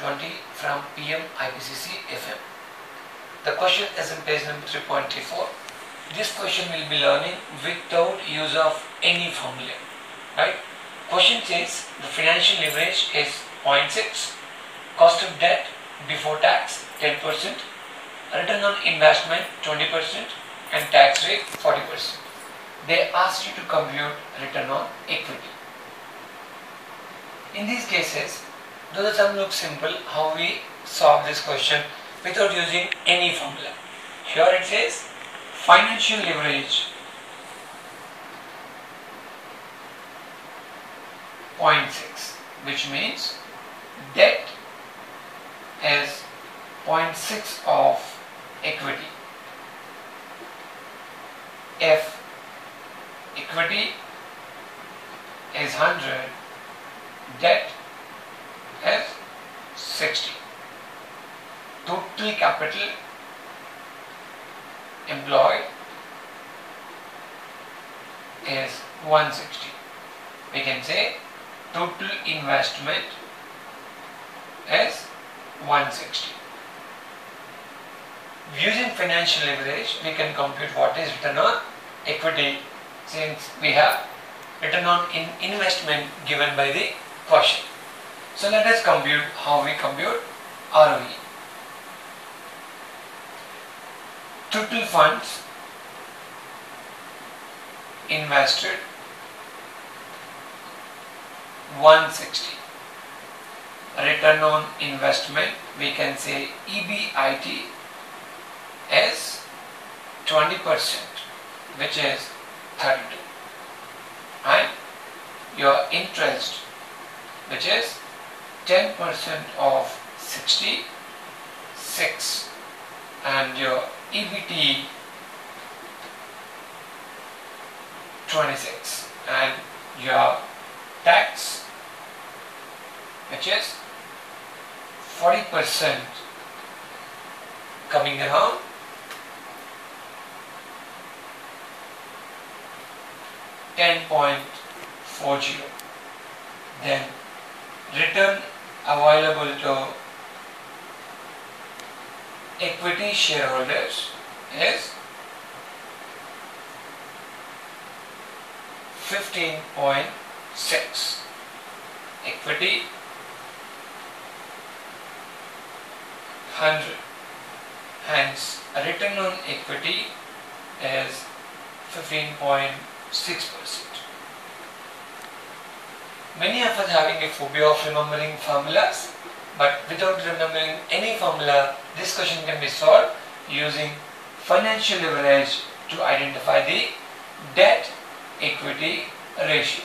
20 from PM IPCC FM. The question is in page number 3.34. This question will be learning without use of any formula. Right? Question says the financial leverage is 0.6, cost of debt before tax 10%, return on investment 20% and tax rate 40%. They asked you to compute return on equity. In these cases, though the sum looks simple, how we solve this question without using any formula. Here it says financial leverage 0.6 which means debt is 0.6 of equity. If equity is 100, debt is 60. Total capital employed is 160. We can say total investment is 160. Using financial leverage, we can compute what is return on equity since we have return on in investment given by the question. So let us compute how we compute ROE. Total funds invested 160 return on investment we can say EBIT is 20% which is 32 and your interest which is 10% of 66 and your EBT 26 and your tax which is 40% coming around ten point four zero. Then return available to equity shareholders is fifteen point six. Equity hundred. Hence, return on equity is fifteen point six percent. Many of us having a phobia of remembering formulas, but without remembering any formula, this question can be solved using financial leverage to identify the debt equity ratio.